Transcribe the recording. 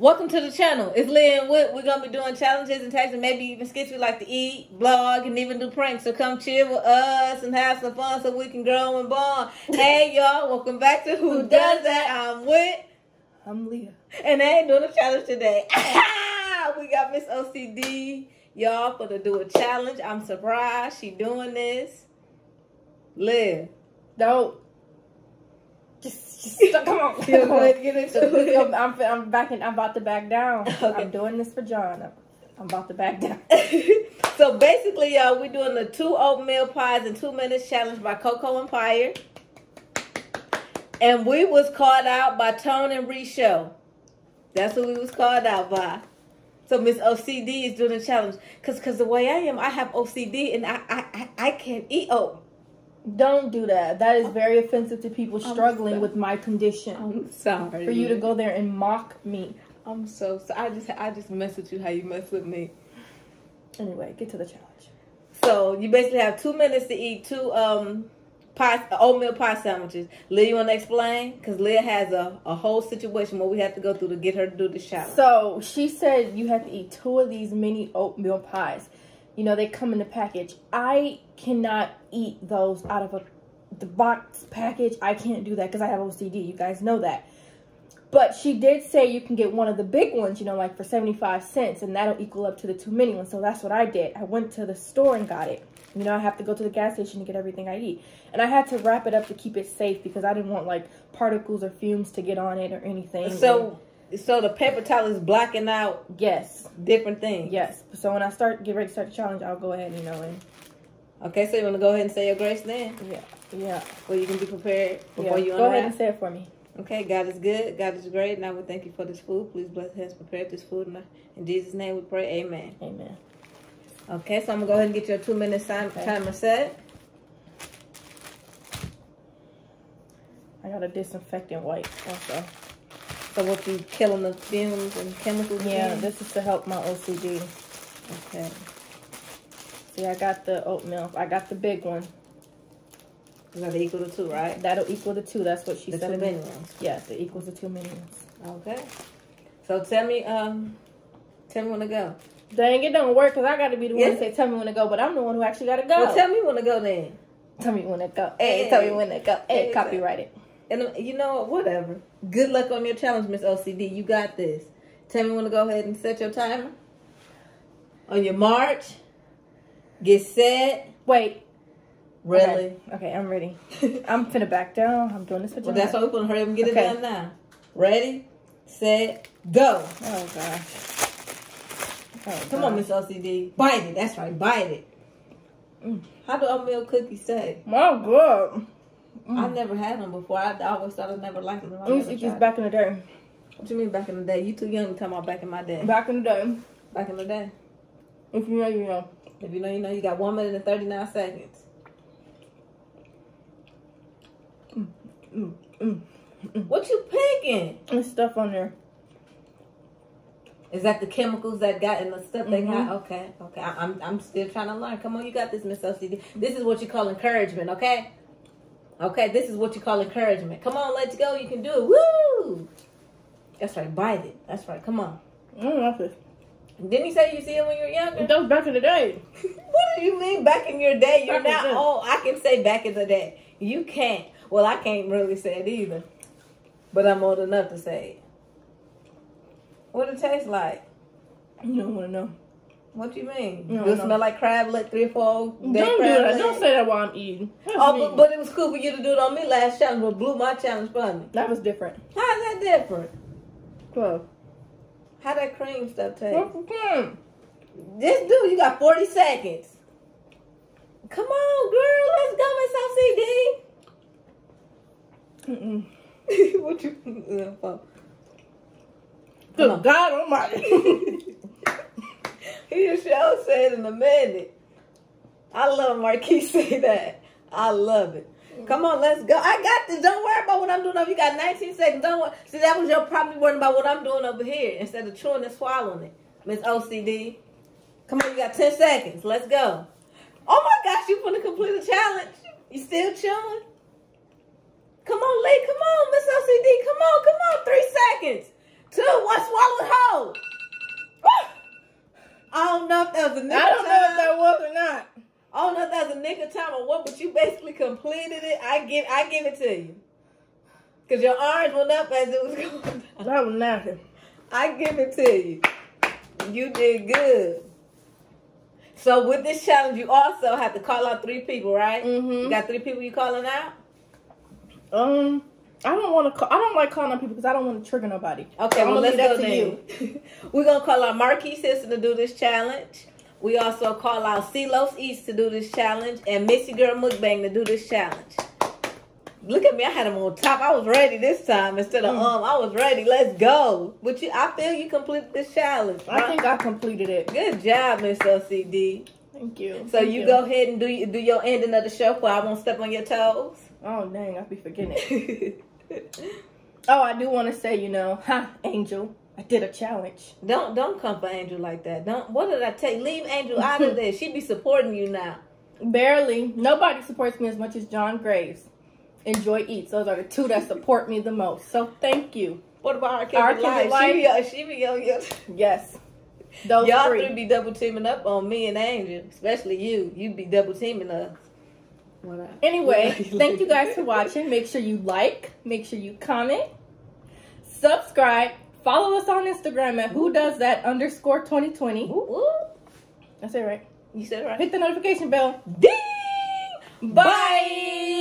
Welcome to the channel. It's Leah and Whit. We're gonna be doing challenges and tags and maybe even skits we like to eat, blog, and even do pranks. So come chill with us and have some fun so we can grow and bond. hey y'all, welcome back to Who, Does That? I'm Whit. I'm Leah. And I ain't doing a challenge today. we got Miss OCD, y'all, for to do a challenge. I'm surprised she doing this. Liv. Don't. Just, just come on. You go ahead and get into it. I'm, I'm, I'm backing. I'm about to back down. Okay. I'm doing this for John. I'm, I'm about to back down. so basically, y'all, we're doing the two oatmeal pies in two minutes challenge by Coco Empire. And we was called out by Tone and Ree That's who we was called out by. So Miss OCD is doing the challenge. Cause cause the way I am, I have OCD and I I, I, I can't eat oat. Don't do that. That is very offensive to people struggling with my condition. I'm sorry. for you to go there and mock me. I'm so sorry. I just I just mess with you how you mess with me. Anyway, get to the challenge. So you basically have two minutes to eat two um pie oatmeal pie sandwiches. Leah, you want to explain? Because Leah has a, a whole situation where we have to go through to get her to do the challenge. So she said you have to eat two of these mini oatmeal pies. You know they come in the package. I cannot eat those out of a the box package. I can't do that because I have OCD. You guys know that. But she did say you can get one of the big ones, you know, like for 75 cents, and that'll equal up to the two mini ones. So that's what I did. I went to the store and got it. You know, I have to go to the gas station to get everything I eat. And I had to wrap it up to keep it safe because I didn't want like particles or fumes to get on it or anything. so so the paper towel is blocking out yes, different things. yes. So when I start get ready to start the challenge, I'll go ahead, you know, and Okay, so you want to go ahead and say your grace then, yeah, yeah. Well, you can be prepared yeah. before you Go ahead and say it for me. Okay, God is good. God is great. Now we thank you for this food. Please bless hands prepared this food. In Jesus' name we pray. Amen. Amen. Okay, so I'm gonna go ahead and get your two minutes time Okay. timer set. I got a disinfectant wipe also. So what you killing the fumes and chemicals? Yeah, again? this is to help my OCD. Okay. See, I got the oatmeal. I got the big one. To equal to two, right? That'll equal the two. That's what she The said. two in mini ones. Yes, it equals the two mini ones. Okay. So tell me, um, tell me when to go. Dang, it don't work because I got to be the one Yeah. to say, tell me when to go, but I'm the one who actually got to go. Well, tell me when to go then. Tell me when to go. Hey, Hey. tell me when to go. Hey, Hey, copyright it. And you know what? Whatever. Good luck on your challenge, Miss OCD. You got this. Tell me when to go ahead and set your timer. On your march. Get set. Wait. Really? Okay, okay I'm ready. I'm finna back down. I'm doing this for you. Well, that's why we're gonna hurry up and get Okay. it done now. Ready, set, go. Oh, gosh. Oh, Come on, gosh. Miss OCD. Bite it. That's right. Bite it. Mm. How do oatmeal cookies say? My Oh, good. I've never had them before. I, I always thought I never liked them. I I used to eat these back in the day. What you mean back in the day? You too young to talk about back in my day. Back in the day. Back in the day. If you know, you know. If you know, you know. You got one minute and thirty nine seconds. Mm, mm. What you picking? There's stuff on there. Is that the chemicals that got in the stuff they got? Mhm. Okay, okay. I, I'm I'm still trying to learn. Come on, you got this, Miss OCD. This is what you call encouragement, okay? Okay, this is what you call encouragement. Come on, let's go. You can do it. Woo! That's right. Bite it. That's right. Come on. I don't know this. Didn't you say you see it when you were younger? That was back in the day. what do you mean back in your day? You're Back not old. I can say back in the day. You can't. Well, I can't really say it either. But I'm old enough to say it. What it tastes like? You don't want to know. What do you mean? No, it no. smell like crab leg three or four? Don't do that. legs? Don't say that while I'm eating. That's Oh, but, but it was cool for you to do it on me last challenge, but blew my challenge for me. that was different. How's that different? So, How that cream stuff taste? mm, Just do. You got 40 seconds. Come on, girl. Let's go, Miss mm-mm. OCD. what you? Good on. God Almighty. He sure said in a minute. I love Marquis say that. I love it. Come on, let's go. I got this. Don't worry about what I'm doing over. You got 19 seconds. Don't worry. See, that was your probably worrying about what I'm doing over here instead of chewing and swallowing it. Miss OCD. Come on, you got 10 seconds. Let's go. Oh my gosh, you want to complete the challenge? You still chewing? Come on, Lee. Come on, Miss OCD. Come on, come on. Three seconds. Two, one swallowed whole. I don't know if that was a nigga I don't know if that was or not. I don't know if that was a nigga time or what, but you basically completed it. I give I give it to you. Cause your arms went up as it was going down. That was nothing. I give it to you. You did good. So with this challenge, you also have to call out three people, right? You Mm-hmm. got three people you calling out? Um, I don't want to. Call, I don't like calling on people because I don't want to trigger nobody. Okay, So well let's go then. We're gonna call out Marquis Sister to do this challenge. We also call out C-Los Eats to do this challenge and Missygurl Mukbang to do this challenge. Look at me, I had them on top. I was ready this time instead of Mm. um. I was ready. Let's go. But you, I feel you completed this challenge. I think I completed it. Good job, Miss OCD. Thank you. So Thank you go ahead and do do your ending of the show, for I won't step on your toes. Oh dang, I'll be forgetting it. Oh, I do want to say, you know, ha, Angel, I did a challenge. don't don't come for Angel like that. Don't. What did I take? Leave Angel out of there. She'd be supporting you now. Barely. Nobody supports me as much as John Graves. Enjoy Eats. Those are the two that support me the most. So thank you. What about Our kids? our Life? Life? She be, she be on your. Yes. Those Y'all three. three be double teaming up on me and Angel, especially you. You'd be double teaming us. Anyway, thank you guys for watching. Make sure you like, make sure you comment, subscribe, follow us on Instagram at who does that underscore 2020. Ooh, ooh. That's it, right? You said it right. Hit the notification bell. Ding! Bye.